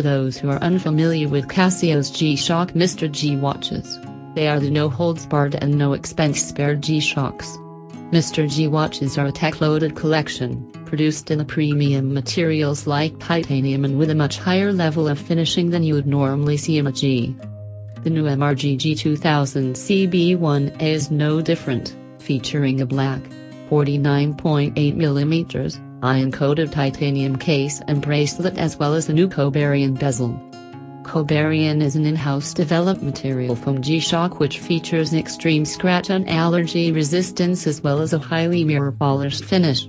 for those who are unfamiliar with Casio's G-Shock Mr. G watches. They are the no-holds-barred and no-expense-spared G-Shocks. Mr. G watches are a tech-loaded collection, produced in the premium materials like titanium and with a much higher level of finishing than you would normally see in a G. The new MRG G2000 CB1A is no different, featuring a black, 49.8mm, ion-coated titanium case and bracelet as well as a new Cobarion bezel. Cobarion is an in-house developed material from G-Shock which features extreme scratch and allergy resistance as well as a highly mirror polished finish.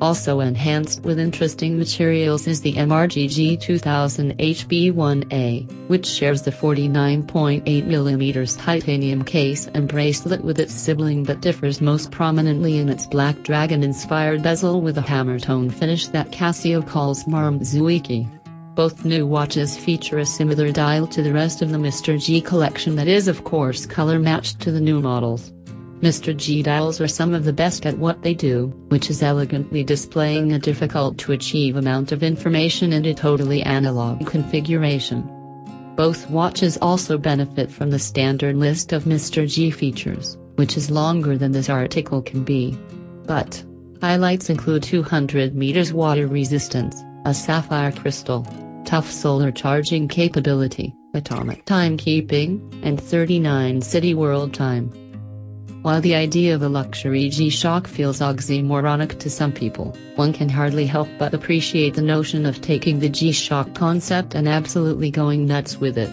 Also enhanced with interesting materials is the MRG G2000 HB1A, which shares the 49.8mm titanium case and bracelet with its sibling but differs most prominently in its black dragon-inspired bezel with a hammer tone finish that Casio calls Maruzuiki. Both new watches feature a similar dial to the rest of the Mr. G collection that is of course color matched to the new models. Mr. G dials are some of the best at what they do, which is elegantly displaying a difficult to achieve amount of information in a totally analog configuration. Both watches also benefit from the standard list of Mr. G features, which is longer than this article can be. But, highlights include 200 meters water resistance, a sapphire crystal, tough solar charging capability, atomic timekeeping, and 39 city world time. While the idea of a luxury G-Shock feels oxymoronic to some people, one can hardly help but appreciate the notion of taking the G-Shock concept and absolutely going nuts with it.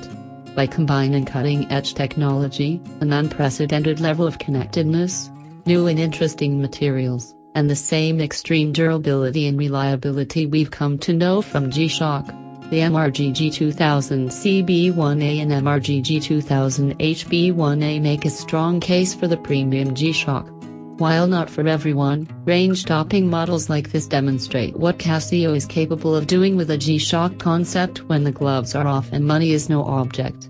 By combining cutting-edge technology, an unprecedented level of connectedness, new and interesting materials, and the same extreme durability and reliability we've come to know from G-Shock. The MRG G2000 CB1A and MRG G2000 HB1A make a strong case for the premium G-Shock. While not for everyone, range-topping models like this demonstrate what Casio is capable of doing with a G-Shock concept when the gloves are off and money is no object.